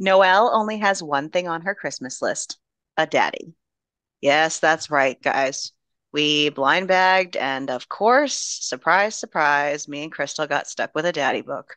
Noelle only has one thing on her Christmas list, a daddy. Yes, that's right, guys. We blind bagged, and of course, surprise, surprise, me and Krystal got stuck with a daddy book.